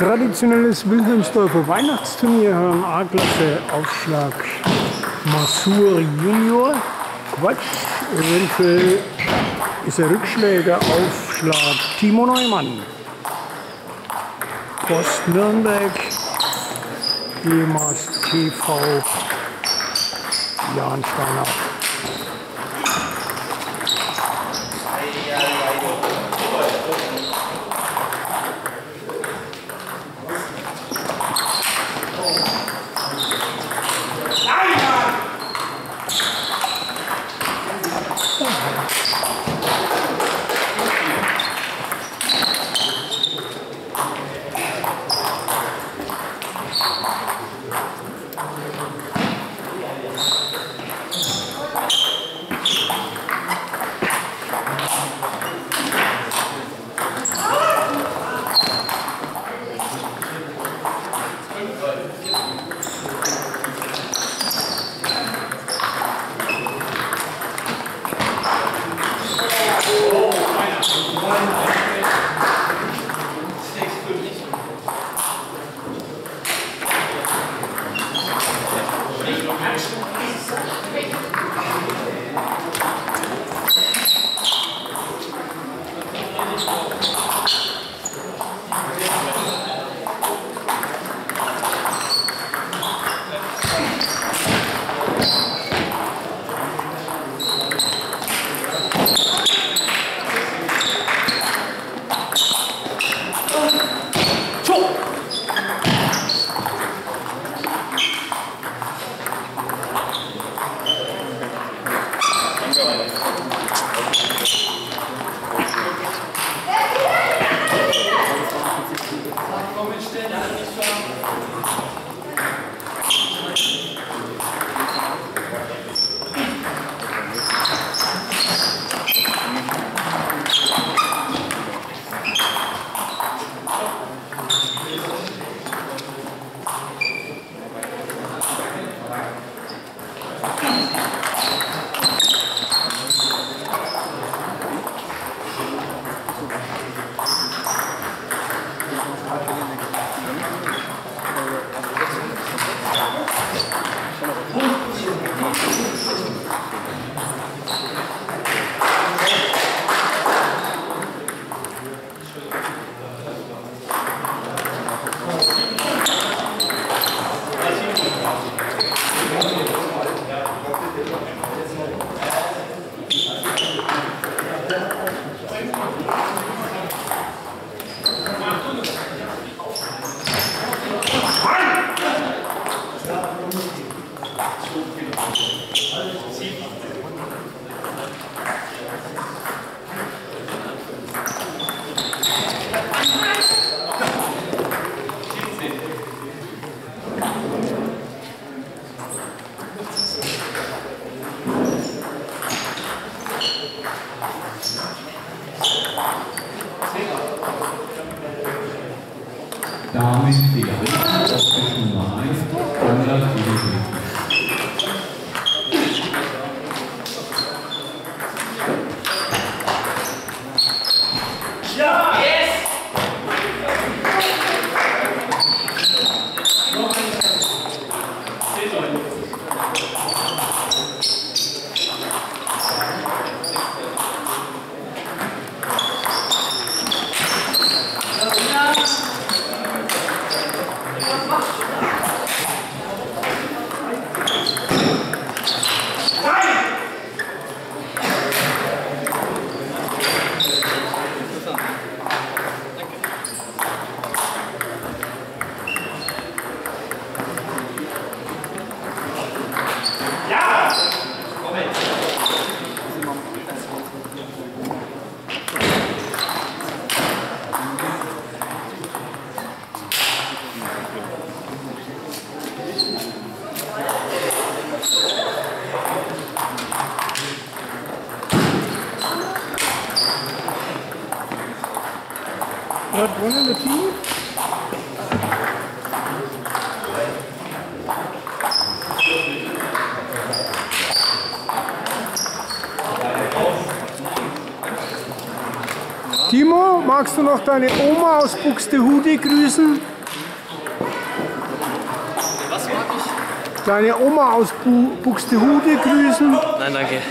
Traditionelles Wilhelmsdorfer Weihnachtsturnier hören A-Klasse Aufschlag Masur Junior. Quatsch, eventuell ist der Rückschläger Aufschlag Timo Neumann. Post Nürnberg, ehemals TV Jan school. そのこと Calma, espírito. Hat gewonnen der Team? Timo, magst du noch deine Oma aus Buxtehude grüßen? Deine Oma aus Bu Buxtehude grüßen? Nein, danke.